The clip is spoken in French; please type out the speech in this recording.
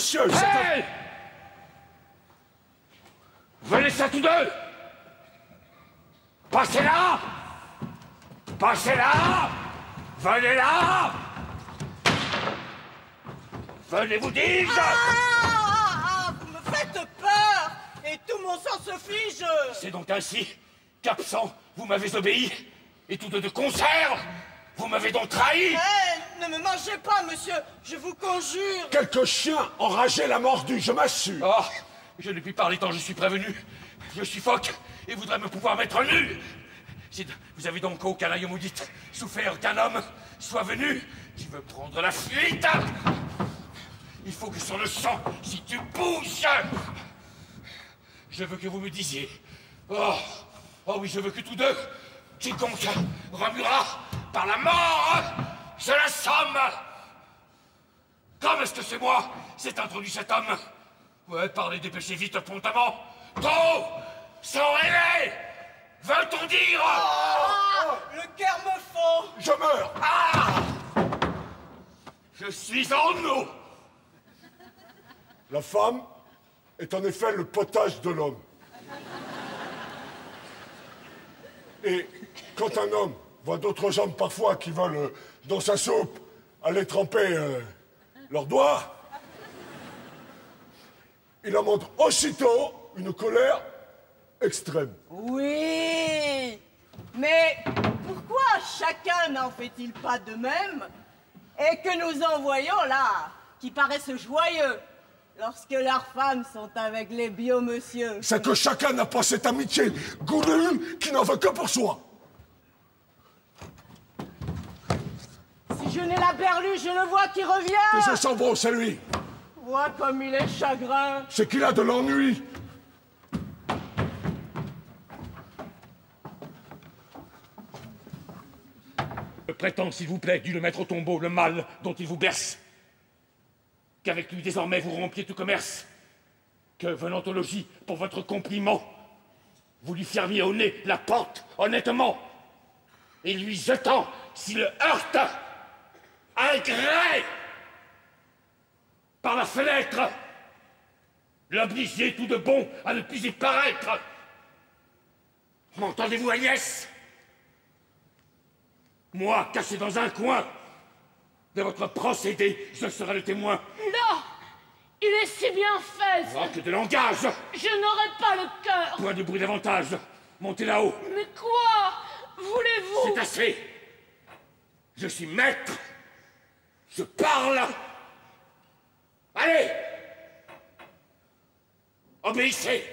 Monsieur, Hey Venez ça tous deux Passez là Passez là Venez là Venez vous dis-je Ah, ah, ah, vous me faites peur Et tout mon sang se fige. C'est donc ainsi qu'absent, vous m'avez obéi, et tous deux de concert, vous m'avez donc trahi ne me mangez pas, monsieur Je vous conjure Quelques chiens enragés l'a mordu, je m'assure. Oh, je ne puis parler tant je suis prévenu. Je suis phoque et voudrais me pouvoir mettre nu. Si vous avez donc, ô canaille maudite, souffert qu'un homme soit venu qui veut prendre la fuite. Il faut que sur le sang, si tu bouges, je veux que vous me disiez. Oh, oh oui, je veux que tous deux, quiconque remuera par la mort, je l'assomme. Comme est-ce que c'est moi s'est introduit cet homme Ouais, parlez, dépêchez vite, promptement Trop Sans rêver Veut-on dire Ah, Le cœur me fond Je meurs. Ah Je suis en eau La femme est en effet le potage de l'homme. Et quand un homme voit d'autres hommes parfois qui veulent, euh, dans sa soupe, aller tremper euh, leurs doigts, il en montre aussitôt une colère extrême. Oui Mais pourquoi chacun n'en fait-il pas de même Et que nous en voyons là, qui paraissent joyeux, lorsque leurs femmes sont avec les bio-monsieur? C'est que chacun n'a pas cette amitié goulue qui n'en veut que pour soi. Je n'ai la berlue, je le vois qui revient c'est son bon, c'est lui. Vois comme il est chagrin C'est qu'il a de l'ennui. Je prétends, s'il vous plaît, dû le mettre au tombeau, le mal dont il vous berce. Qu'avec lui, désormais, vous rompiez tout commerce. Que, venant au logis pour votre compliment, vous lui fermiez au nez la porte, honnêtement, et lui jetant, s'il le heurte, un gré par la fenêtre, l'obligiez tout de bon à ne plus y paraître. M'entendez-vous, Agnès? Moi, caché dans un coin de votre procédé, je serai le témoin. Non Il est si bien fait. Ah, que de langage. Je n'aurai pas le cœur. Point de bruit davantage. Montez là-haut. Mais quoi Voulez-vous? C'est assez. Je suis maître Je parle Allez. Obéissez